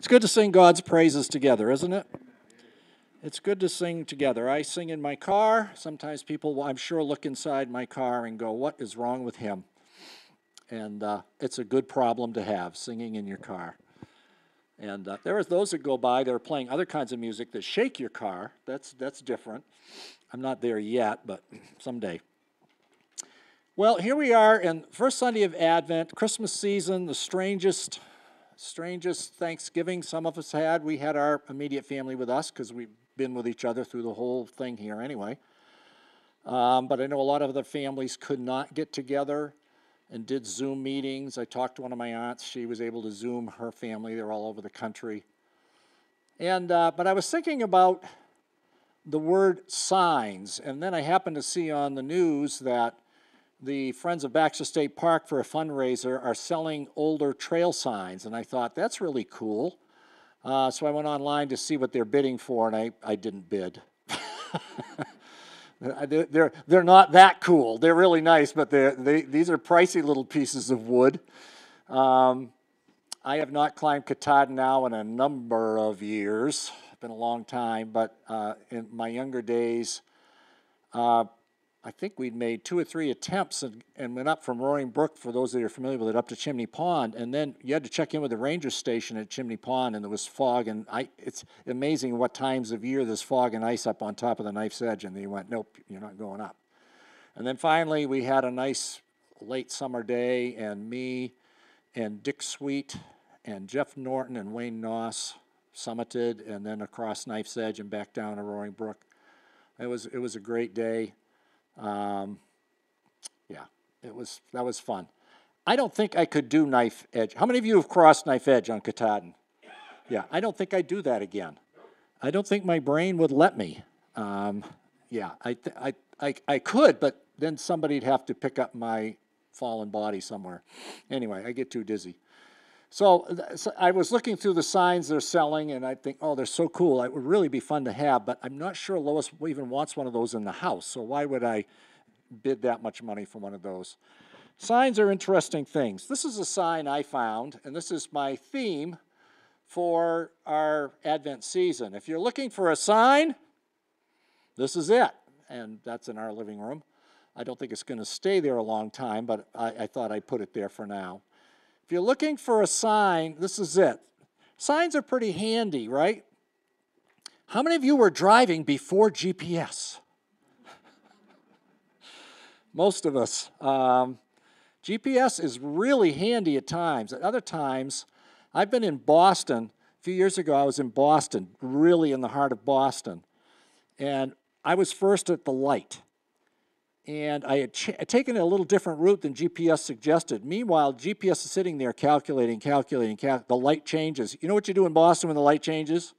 It's good to sing God's praises together, isn't it? It's good to sing together. I sing in my car. Sometimes people, I'm sure, look inside my car and go, What is wrong with him? And uh, it's a good problem to have, singing in your car. And uh, there are those that go by that are playing other kinds of music that shake your car. That's, that's different. I'm not there yet, but someday. Well, here we are in first Sunday of Advent, Christmas season, the strangest strangest Thanksgiving some of us had. We had our immediate family with us because we've been with each other through the whole thing here anyway. Um, but I know a lot of other families could not get together and did Zoom meetings. I talked to one of my aunts. She was able to Zoom her family. They're all over the country. And, uh, but I was thinking about the word signs, and then I happened to see on the news that the Friends of Baxter State Park for a fundraiser are selling older trail signs, and I thought that's really cool. Uh, so I went online to see what they're bidding for, and I, I didn't bid. they're, they're not that cool. They're really nice, but they're, they, these are pricey little pieces of wood. Um, I have not climbed Katahdin now in a number of years. It's been a long time, but uh, in my younger days, uh, I think we'd made two or three attempts and, and, went up from Roaring Brook, for those that are familiar with it, up to Chimney Pond. And then you had to check in with the ranger station at Chimney Pond, and there was fog. And I, it's amazing what times of year there's fog and ice up on top of the knife's edge. And they went, nope, you're not going up. And then finally, we had a nice late summer day, and me and Dick Sweet and Jeff Norton and Wayne Noss summited, and then across Knife's Edge and back down to Roaring Brook. It was, it was a great day. Um, yeah, it was that was fun. I don't think I could do knife edge. How many of you have crossed knife edge on Katahdin? Yeah, I don't think I'd do that again. I don't think my brain would let me. Um, yeah, I, I, I, I could, but then somebody'd have to pick up my fallen body somewhere. Anyway, I get too dizzy. So, so, I was looking through the signs they're selling, and I think, oh, they're so cool. It would really be fun to have, but I'm not sure Lois even wants one of those in the house. So why would I bid that much money for one of those? Signs are interesting things. This is a sign I found, and this is my theme for our Advent season. If you're looking for a sign, this is it, and that's in our living room. I don't think it's going to stay there a long time, but I, I thought I'd put it there for now. If you're looking for a sign, this is it. Signs are pretty handy, right? How many of you were driving before GPS? Most of us. Um, GPS is really handy at times. At other times, I've been in Boston. A few years ago, I was in Boston, really in the heart of Boston. And I was first at the light and I had ch- taken a little different route than GPS suggested. Meanwhile, GPS is sitting there calculating, calculating, cal- the light changes. You know what you do in Boston when the light changes?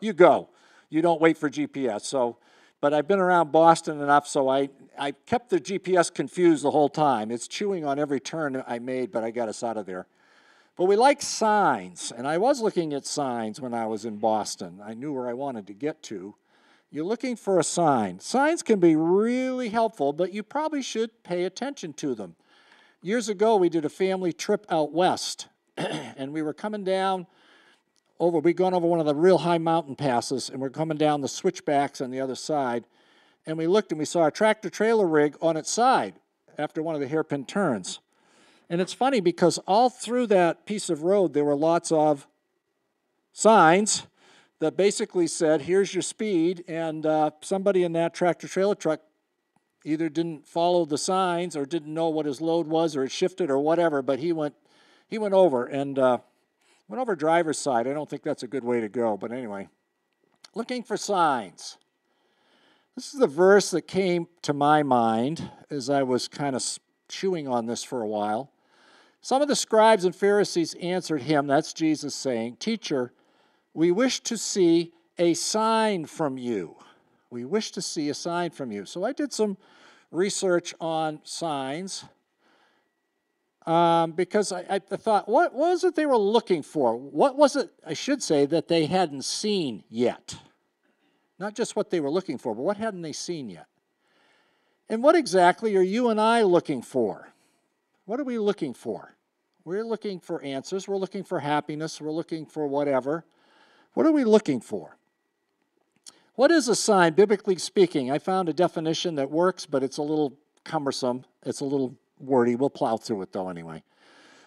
You go. You don't wait for GPS. So, but I've been around Boston enough, so I, I kept the GPS confused the whole time. It's chewing on every turn I made, but I got us out of there. But we like signs, and I was looking at signs when I was in Boston. I knew where I wanted to get to. You're looking for a sign. Signs can be really helpful, but you probably should pay attention to them. Years ago, we did a family trip out west, and we were coming down over, we'd gone over one of the real high mountain passes, and we're coming down the switchbacks on the other side. And we looked and we saw a tractor trailer rig on its side after one of the hairpin turns. And it's funny because all through that piece of road, there were lots of signs that basically said, here's your speed, and uh, somebody in that tractor trailer truck either didn't follow the signs or didn't know what his load was or it shifted or whatever, but he went, he went over and uh, went over driver's side. I don't think that's a good way to go, but anyway. Looking for signs. This is the verse that came to my mind as I was kind of chewing on this for a while. Some of the scribes and Pharisees answered him, that's Jesus saying, Teacher, we wish to see a sign from you. We wish to see a sign from you. So I did some research on signs um, because I, I, thought, what was it they were looking for? What was it, I should say, that they hadn't seen yet? Not just what they were looking for, but what hadn't they seen yet? And what exactly are you and I looking for? What are we looking for? We're looking for answers. We're looking for happiness. We're looking for whatever. What are we looking for? What is a sign, biblically speaking? I found a definition that works, but it's a little cumbersome. It's a little wordy. We'll plow through it though, anyway.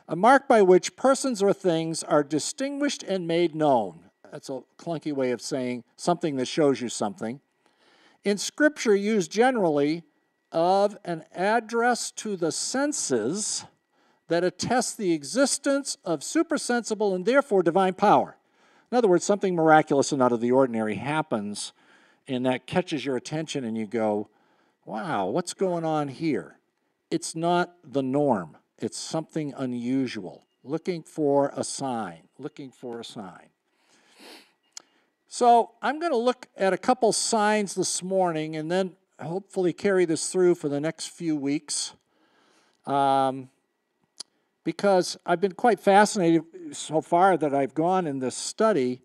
A mark by which persons or things are distinguished and made known. That's a clunky way of saying something that shows you something. In Scripture, used generally of an address to the senses that attests the existence of supersensible and therefore divine power. In other words, something miraculous and out of the ordinary happens, and that catches your attention, and you go, wow, what's going on here? It's not the norm, it's something unusual. Looking for a sign, looking for a sign. So I'm going to look at a couple signs this morning and then hopefully carry this through for the next few weeks. Um, because I've been quite fascinated so far that I've gone in this study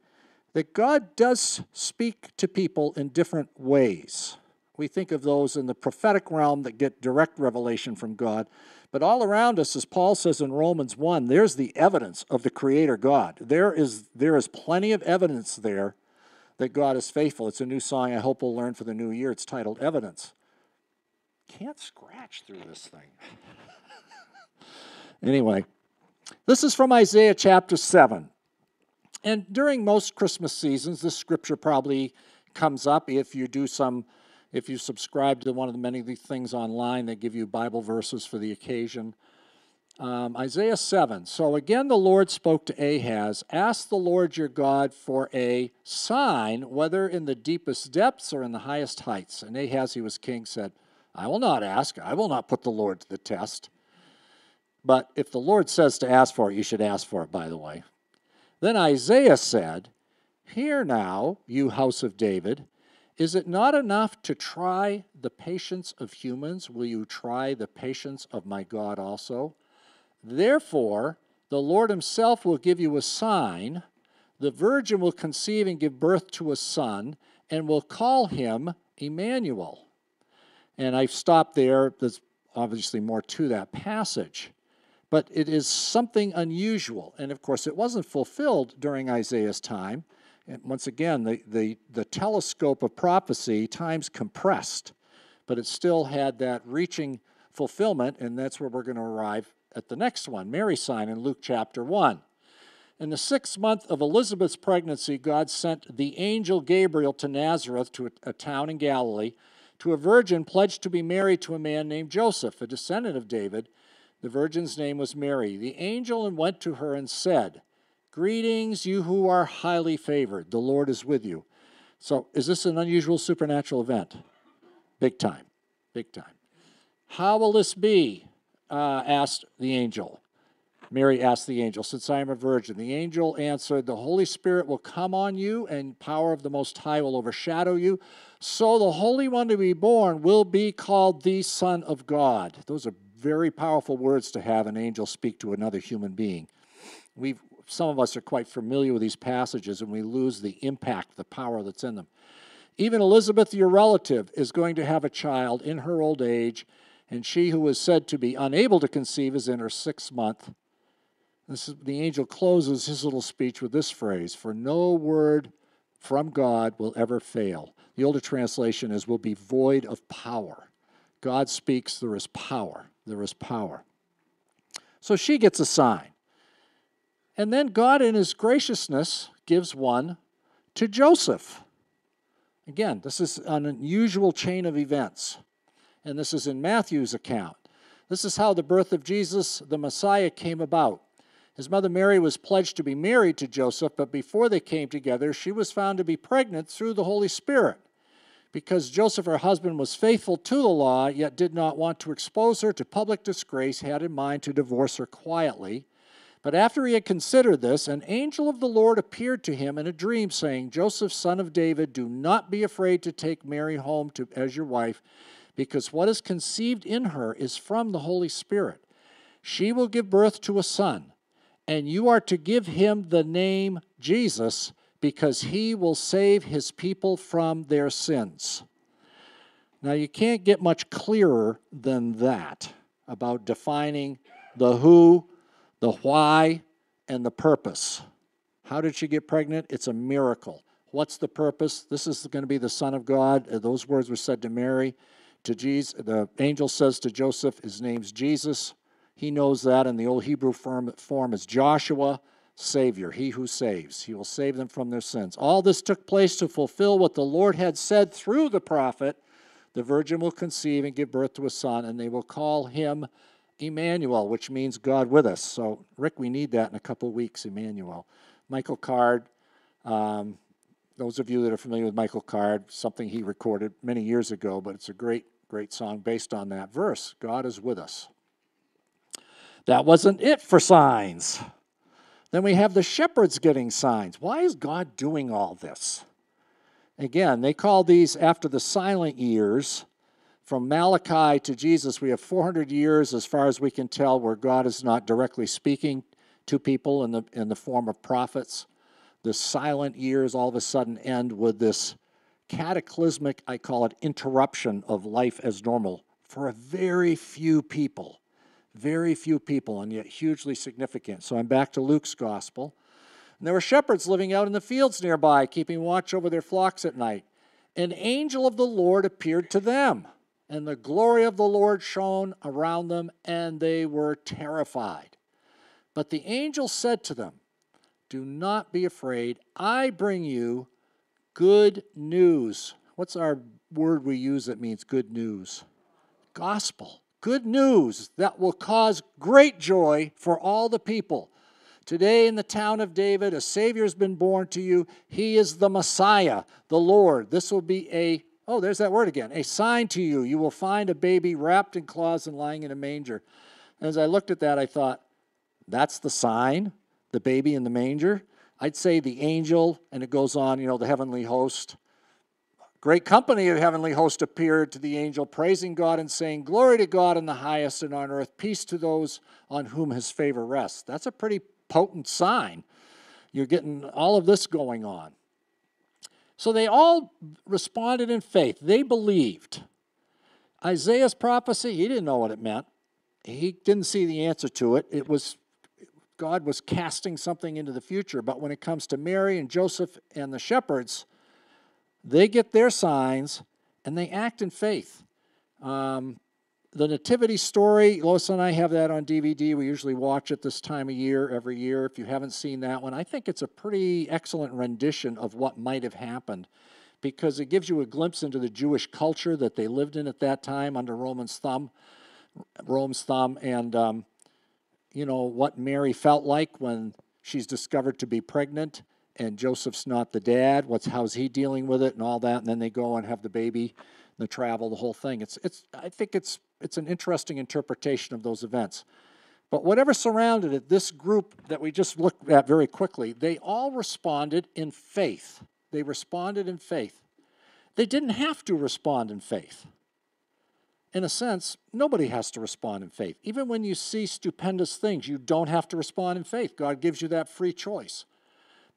that God does speak to people in different ways. We think of those in the prophetic realm that get direct revelation from God. But all around us, as Paul says in Romans 1, there's the evidence of the Creator God. There is, there is plenty of evidence there that God is faithful. It's a new song I hope we'll learn for the new year. It's titled Evidence. Can't scratch through this thing. Anyway, this is from Isaiah chapter 7. And during most Christmas seasons, this scripture probably comes up if you do some, if you subscribe to one of the many of these things online that give you Bible verses for the occasion. Um, Isaiah 7. So again, the Lord spoke to Ahaz Ask the Lord your God for a sign, whether in the deepest depths or in the highest heights. And Ahaz, he was king, said, I will not ask. I will not put the Lord to the test. But if the Lord says to ask for it, you should ask for it, by the way. Then Isaiah said, Hear now, you house of David, is it not enough to try the patience of humans? Will you try the patience of my God also? Therefore, the Lord himself will give you a sign. The virgin will conceive and give birth to a son, and will call him Emmanuel. And I've stopped there. There's obviously more to that passage but it is something unusual. And of course, it wasn't fulfilled during Isaiah's time. And once again, the, the, the telescope of prophecy, time's compressed, but it still had that reaching fulfillment, and that's where we're going to arrive at the next one Mary's sign in Luke chapter 1. In the sixth month of Elizabeth's pregnancy, God sent the angel Gabriel to Nazareth, to a, a town in Galilee, to a virgin pledged to be married to a man named Joseph, a descendant of David the virgin's name was Mary. The angel went to her and said, Greetings, you who are highly favored. The Lord is with you. So, is this an unusual supernatural event? Big time. Big time. How will this be? Uh, asked the angel. Mary asked the angel, Since I am a virgin. The angel answered, The Holy Spirit will come on you, and power of the Most High will overshadow you. So the Holy One to be born will be called the Son of God. Those are very powerful words to have an angel speak to another human being. we some of us are quite familiar with these passages and we lose the impact, the power that's in them. Even Elizabeth, your relative, is going to have a child in her old age, and she who is said to be unable to conceive is in her sixth month. This is, the angel closes his little speech with this phrase For no word from God will ever fail. The older translation is will be void of power. God speaks, there is power there is power. So she gets a sign. And then God, in his graciousness, gives one to Joseph. Again, this is an unusual chain of events. And this is in Matthew's account. This is how the birth of Jesus, the Messiah, came about. His mother Mary was pledged to be married to Joseph, but before they came together, she was found to be pregnant through the Holy Spirit because Joseph, her husband, was faithful to the law, yet did not want to expose her to public disgrace, had in mind to divorce her quietly. But after he had considered this, an angel of the Lord appeared to him in a dream, saying, Joseph, son of David, do not be afraid to take Mary home to, as your wife, because what is conceived in her is from the Holy Spirit. She will give birth to a son, and you are to give him the name Jesus because he will save his people from their sins. Now, you can't get much clearer than that about defining the who, the why and the purpose. How did she get pregnant? It's a miracle. What's the purpose? This is going to be the Son of God. Uh, those words were said to Mary. To Jesus, the angel says to Joseph, his name's Jesus. He knows that in the old Hebrew form, form is Joshua, Savior, he who saves. He will save them from their sins. All this took place to fulfill what the Lord had said through the prophet the virgin will conceive and give birth to a son, and they will call him Emmanuel, which means God with us. So, Rick, we need that in a couple weeks, Emmanuel. Michael Card, um, those of you that are familiar with Michael Card, something he recorded many years ago, but it's a great, great song based on that verse God is with us. That wasn't it for signs. Then we have the shepherds getting signs. Why is God doing all this? Again, they call these after the silent years. From Malachi to Jesus, we have 400 years, as far as we can tell, where God is not directly speaking to people in the, in the form of prophets. The silent years all of a sudden end with this cataclysmic, I call it, interruption of life as normal for a very few people. Very few people, and yet hugely significant. So I'm back to Luke's gospel. And there were shepherds living out in the fields nearby, keeping watch over their flocks at night. An angel of the Lord appeared to them, and the glory of the Lord shone around them, and they were terrified. But the angel said to them, Do not be afraid. I bring you good news. What's our word we use that means good news? Gospel. Good news that will cause great joy for all the people. Today in the town of David, a Savior has been born to you. He is the Messiah, the Lord. This will be a, oh, there's that word again, a sign to you. You will find a baby wrapped in cloths and lying in a manger. And as I looked at that, I thought, that's the sign, the baby in the manger. I'd say the angel, and it goes on, you know, the heavenly host. Great company of heavenly host appeared to the angel, praising God and saying, Glory to God in the highest and on earth, peace to those on whom his favor rests. That's a pretty potent sign. You're getting all of this going on. So they all responded in faith. They believed. Isaiah's prophecy, he didn't know what it meant. He didn't see the answer to it. It was God was casting something into the future. But when it comes to Mary and Joseph and the shepherds, they get their signs and they act in faith. Um, the Nativity story, Lois and I have that on DVD. We usually watch it this time of year, every year. If you haven't seen that one, I think it's a pretty excellent rendition of what might have happened because it gives you a glimpse into the Jewish culture that they lived in at that time under Roman's thumb, Rome's thumb, and um, you know what Mary felt like when she's discovered to be pregnant and Joseph's not the dad. What's how's he dealing with it and all that, and then they go and have the baby, the travel, the whole thing. It's it's I think it's it's an interesting interpretation of those events. But whatever surrounded it, this group that we just looked at very quickly, they all responded in faith. They responded in faith. They didn't have to respond in faith. In a sense, nobody has to respond in faith. Even when you see stupendous things, you don't have to respond in faith. God gives you that free choice.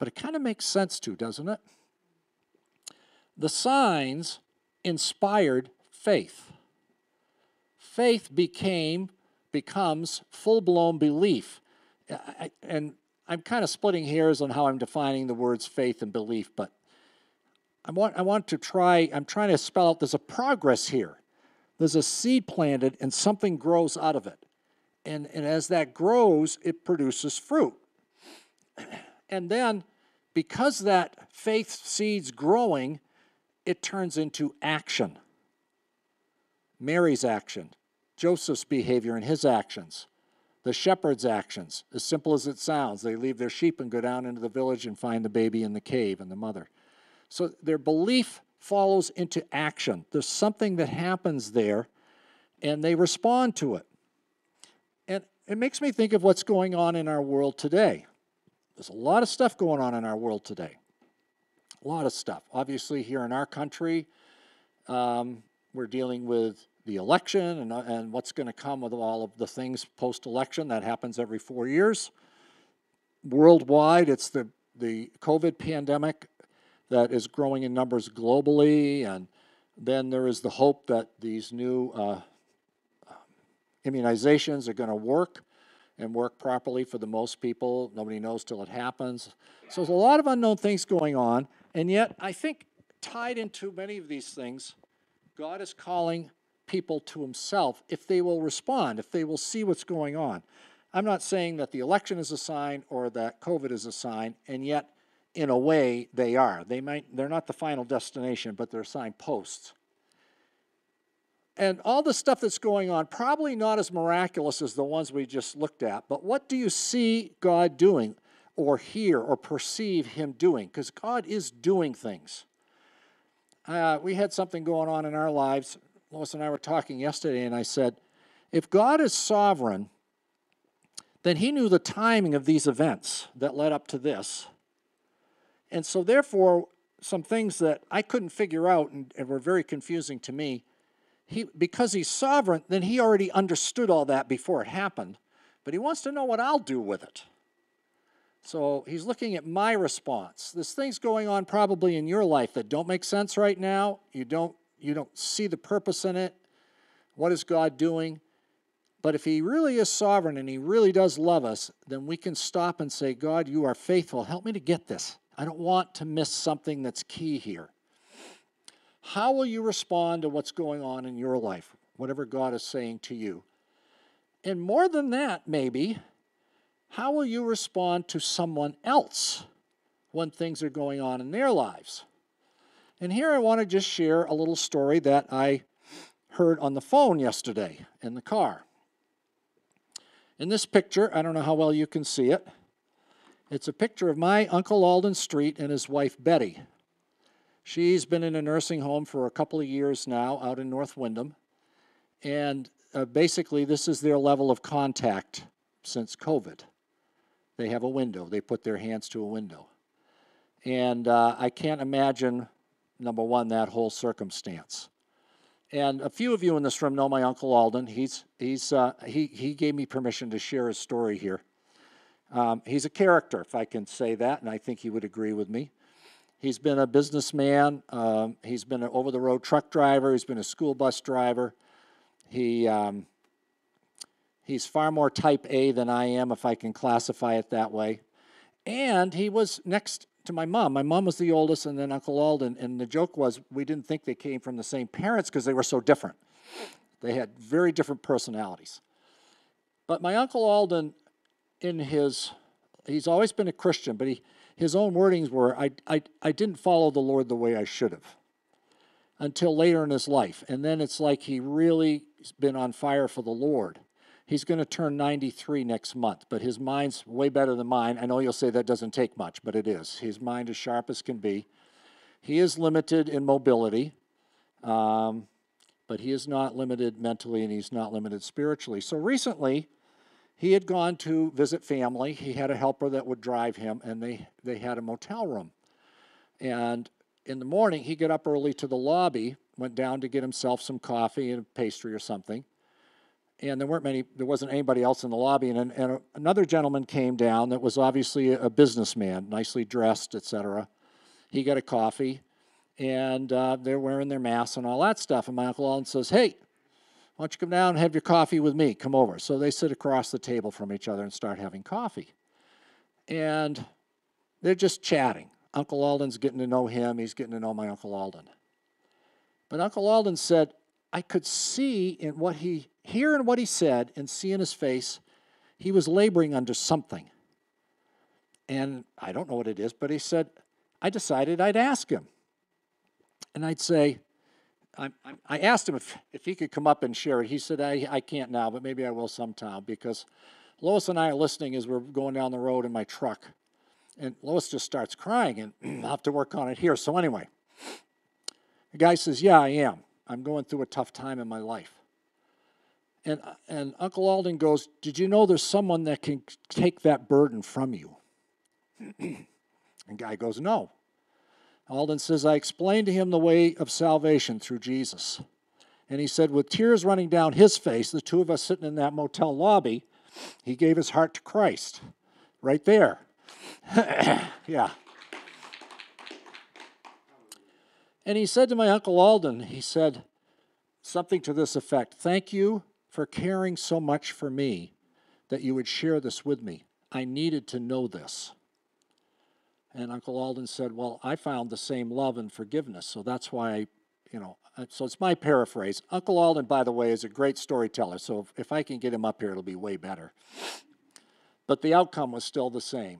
But it kind of makes sense too, doesn't it? The signs inspired faith. Faith became becomes full-blown belief. And i'm kind of splitting hairs on how i'm defining the words faith and belief but i want i want to try i'm trying to spell out there's a progress here. There's a seed planted and something grows out of it. And, and as that grows it produces fruit. And then because that faith seed's growing it turns into action mary's action Joseph's behavior and his actions, the shepherd's actions, as simple as it sounds. They leave their sheep and go down into the village and find the baby in the cave and the mother. So their belief follows into action. There's something that happens there, and they respond to it. And it makes me think of what's going on in our world today. There's a lot of stuff going on in our world today. A lot of stuff. Obviously, here in our country, um, we're dealing with the election and, and what's going to come with all of the things post election. That happens every four years. Worldwide, it's the, the COVID pandemic that is growing in numbers globally. And then there is the hope that these new uh, immunizations are going to work and work properly for the most people. Nobody knows till it happens. So there's a lot of unknown things going on. And yet, I think tied into many of these things, God is calling people to himself if they will respond, if they will see what's going on. I'm not saying that the election is a sign or that COVID is a sign, and yet, in a way, they are. They might, they're not the final destination, but they're signposts. And all the stuff that's going on, probably not as miraculous as the ones we just looked at, but what do you see God doing, or hear, or perceive Him doing? Because God is doing things. Uh, we had something going on in our lives. Lois and I were talking yesterday, and I said, if God is sovereign, then He knew the timing of these events that led up to this. And so, therefore, some things that I couldn't figure out and, and were very confusing to me he, because he's sovereign, then he already understood all that before it happened. But he wants to know what I'll do with it. So he's looking at my response. There's things going on probably in your life that don't make sense right now. You don't, you don't see the purpose in it. What is God doing? But if he really is sovereign and he really does love us, then we can stop and say, God, you are faithful. Help me to get this. I don't want to miss something that's key here. How will you respond to what's going on in your life, whatever God is saying to you? And more than that, maybe, how will you respond to someone else when things are going on in their lives? And here I want to just share a little story that I heard on the phone yesterday in the car. In this picture, I don't know how well you can see it. It's a picture of my Uncle Alden Street and his wife Betty. She's been in a nursing home for a couple of years now out in North Windham. And uh, basically, this is their level of contact since COVID. They have a window, they put their hands to a window. And uh, I can't imagine, number one, that whole circumstance. And a few of you in this room know my Uncle Alden. He's, he's, uh, he, he gave me permission to share his story here. Um, he's a character, if I can say that, and I think he would agree with me. He's been a businessman. Um, he's been an over the road truck driver. He's been a school bus driver. He, um, he's far more type A than I am, if I can classify it that way. And he was next to my mom. My mom was the oldest, and then Uncle Alden. And the joke was we didn't think they came from the same parents because they were so different. They had very different personalities. But my Uncle Alden, in his, he's always been a Christian, but he, his own wordings were, I, I, I didn't follow the Lord the way I should have until later in his life. And then it's like he really has been on fire for the Lord. He's going to turn 93 next month, but his mind's way better than mine. I know you'll say that doesn't take much, but it is. His mind is sharp as can be. He is limited in mobility, um, but he is not limited mentally and he's not limited spiritually. So recently, he had gone to visit family. He had a helper that would drive him, and they, they had a motel room. And in the morning, he got up early to the lobby, went down to get himself some coffee and a pastry or something. And there weren't many, there wasn't anybody else in the lobby. And, and another gentleman came down that was obviously a businessman, nicely dressed, etc. He got a coffee, and uh, they're wearing their masks and all that stuff. And my Uncle Alden says, Hey, why don't you come down and have your coffee with me? Come over. So they sit across the table from each other and start having coffee. And they're just chatting. Uncle Alden's getting to know him, he's getting to know my Uncle Alden. But Uncle Alden said, I could see in what he, hear in what he said and see in his face, he was laboring under something. And I don't know what it is, but he said, I decided I'd ask him. And I'd say, I, I asked him if, if he could come up and share it. He said, I, I can't now, but maybe I will sometime because Lois and I are listening as we're going down the road in my truck. And Lois just starts crying, and I'll have to work on it here. So, anyway, the guy says, Yeah, I am. I'm going through a tough time in my life. And, and Uncle Alden goes, Did you know there's someone that can take that burden from you? and guy goes, No. Alden says, I explained to him the way of salvation through Jesus. And he said, with tears running down his face, the two of us sitting in that motel lobby, he gave his heart to Christ right there. yeah. And he said to my Uncle Alden, he said something to this effect Thank you for caring so much for me that you would share this with me. I needed to know this. And Uncle Alden said, Well, I found the same love and forgiveness, so that's why you know, uh, so it's my paraphrase. Uncle Alden, by the way, is a great storyteller, so if, if I can get him up here, it'll be way better. But the outcome was still the same.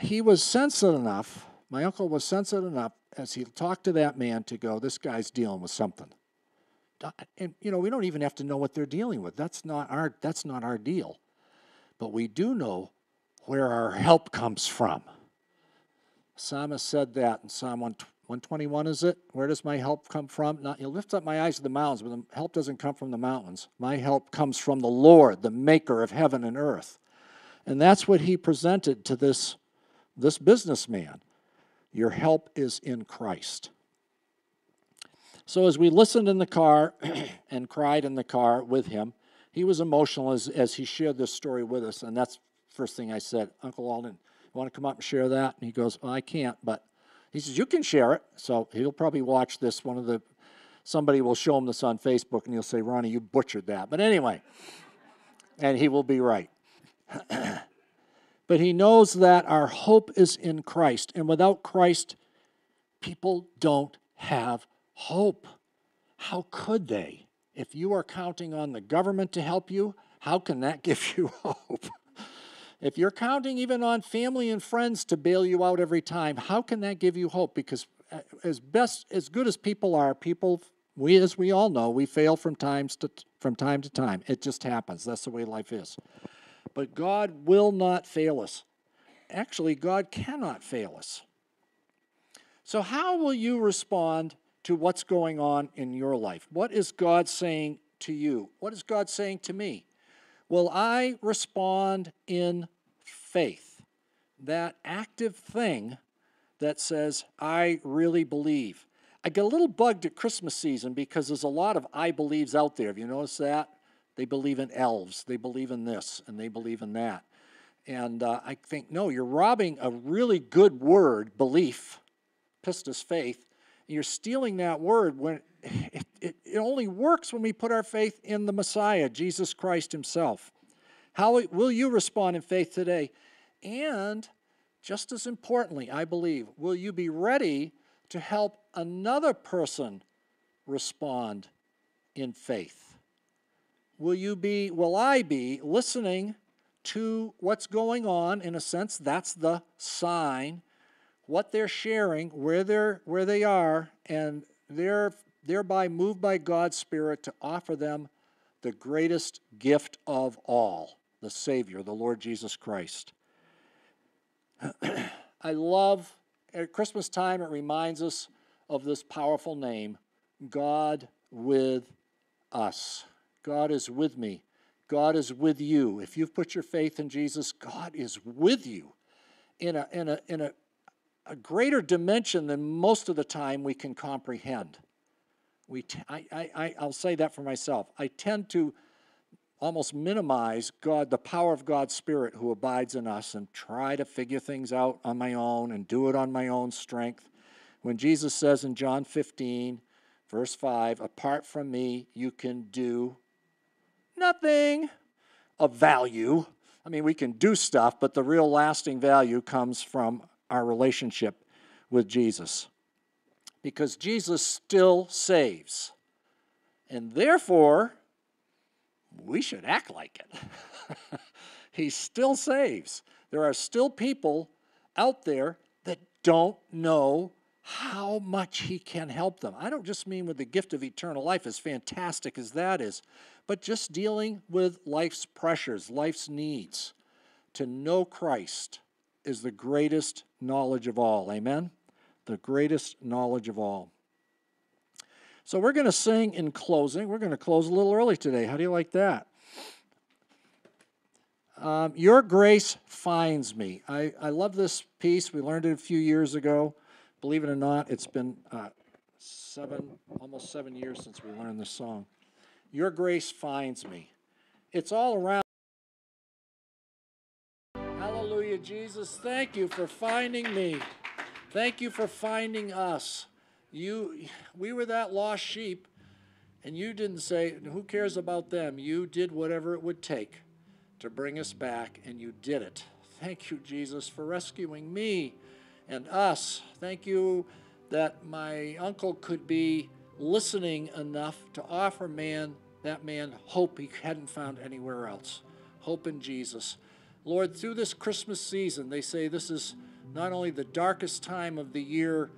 He was sensitive enough, my uncle was sensitive enough as he talked to that man to go, This guy's dealing with something. And you know, we don't even have to know what they're dealing with. That's not our that's not our deal. But we do know where our help comes from. Psalmist said that in Psalm 121, is it? Where does my help come from? Not, you lift up my eyes to the mountains, but the help doesn't come from the mountains. My help comes from the Lord, the maker of heaven and earth. And that's what he presented to this, this businessman. Your help is in Christ. So as we listened in the car and cried in the car with him, he was emotional as, as he shared this story with us. And that's first thing I said, Uncle Alden, want to come up and share that? And he goes, well, I can't, but he says, you can share it. So he'll probably watch this. One of the, somebody will show him this on Facebook and he'll say, Ronnie, you butchered that. But anyway, and he will be right. but he knows that our hope is in Christ. And without Christ, people don't have hope. How could they? If you are counting on the government to help you, how can that give you hope? If you're counting even on family and friends to bail you out every time, how can that give you hope? Because uh, as best as good as people are, people we as we all know, we fail from times to from time to time. It just happens. That's the way life is. But God will not fail us. Actually, God cannot fail us. So how will you respond to what's going on in your life? What is God saying to you? What is God saying to me? Will I respond in faith? That active thing that says, I really believe. I get a little bugged at Christmas season because there's a lot of I believes out there. Have you noticed that? They believe in elves, they believe in this, and they believe in that. And uh, I think, no, you're robbing a really good word, belief, pistis faith. and You're stealing that word when it, it, it only works when we put our faith in the Messiah, Jesus Christ Himself. How will you respond in faith today? And just as importantly, I believe, will you be ready to help another person respond in faith? Will you be, will I be listening to what's going on? In a sense, that's the sign, what they're sharing, where they're where they are, and they're thereby moved by God's Spirit to offer them the greatest gift of all, the Savior, the Lord Jesus Christ. I love, at Christmas time, it reminds us of this powerful name, God with us. God is with me. God is with you. If you've put your faith in Jesus, God is with you in a, in a, in a, a greater dimension than most of the time we can comprehend we t- I, I, I'll say that for myself. I tend to almost minimize God, the power of God's Spirit who abides in us, and try to figure things out on my own and do it on my own strength. When Jesus says in John 15, verse 5, apart from me, you can do nothing of value. I mean, we can do stuff, but the real lasting value comes from our relationship with Jesus because Jesus still saves. And therefore, we should act like it. he still saves. There are still people out there that don't know how much He can help them. I don't just mean with the gift of eternal life, as fantastic as that is, but just dealing with life's pressures, life's needs. To know Christ is the greatest knowledge of all. Amen? The greatest knowledge of all. So we're going to sing in closing. We're going to close a little early today. How do you like that? Um, Your grace finds me. I, I love this piece. We learned it a few years ago. Believe it or not, it's been uh, seven, almost seven years since we learned this song. Your grace finds me. It's all around. Hallelujah, Jesus. Thank you for finding me. Thank you for finding us. You, we were that lost sheep, and you didn't say, who cares about them? You did whatever it would take to bring us back, and you did it. Thank you, Jesus, for rescuing me and us. Thank you that my uncle could be listening enough to offer man that man hope he hadn't found anywhere else. Hope in Jesus. Lord, through this Christmas season, they say this is not only the darkest time of the year,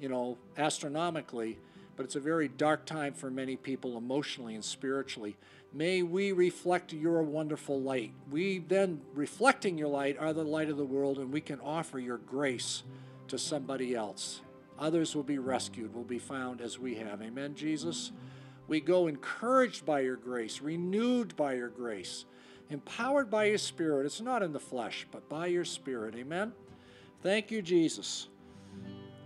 you know, astronomically, but it's a very dark time for many people emotionally and spiritually. May we reflect your wonderful light. We then, reflecting your light, are the light of the world, and we can offer your grace to somebody else. Others will be rescued, will be found as we have. Amen, Jesus? We go encouraged by your grace, renewed by your grace, empowered by your spirit. It's not in the flesh, but by your spirit. Amen? Thank you, Jesus.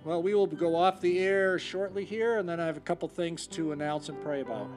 Well, we will go off the air shortly here, and then I have a couple things to announce and pray about.